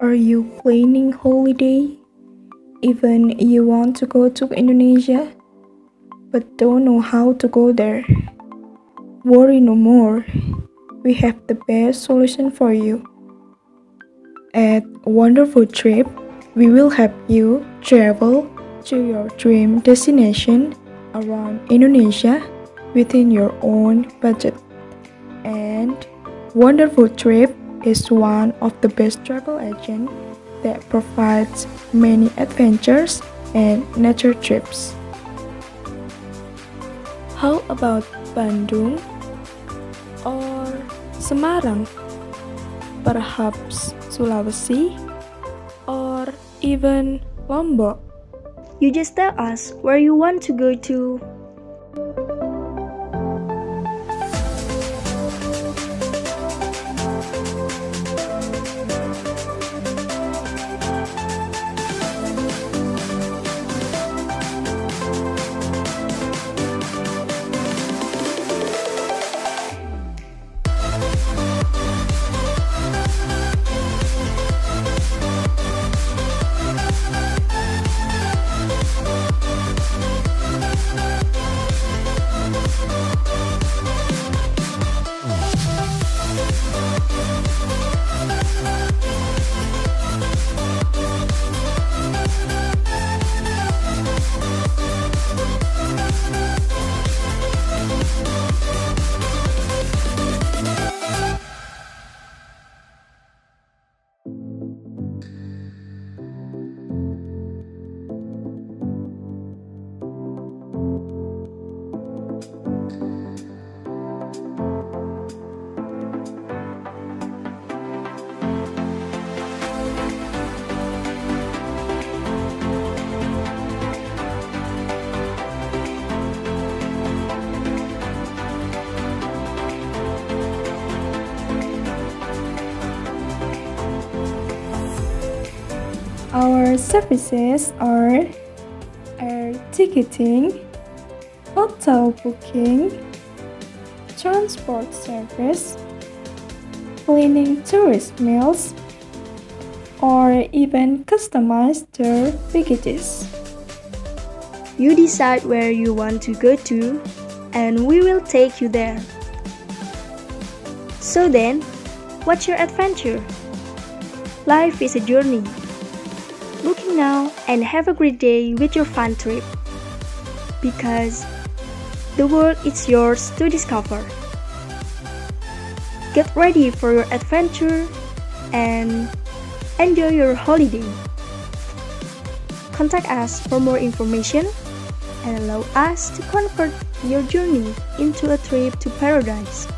Are you planning holiday? Even you want to go to Indonesia, but don't know how to go there? Worry no more. We have the best solution for you. At Wonderful Trip, we will help you travel to your dream destination around Indonesia within your own budget. And Wonderful Trip is one of the best travel agents that provides many adventures and nature trips. How about Bandung or Semarang? Perhaps Sulawesi or even Lombok? You just tell us where you want to go to. Our services are air ticketing, hotel booking, transport service, cleaning tourist meals, or even customize their packages. You decide where you want to go to, and we will take you there. So then, what's your adventure? Life is a journey. Booking now and have a great day with your fun trip. Because the world is yours to discover. Get ready for your adventure and enjoy your holiday. Contact us for more information and allow us to convert your journey into a trip to paradise.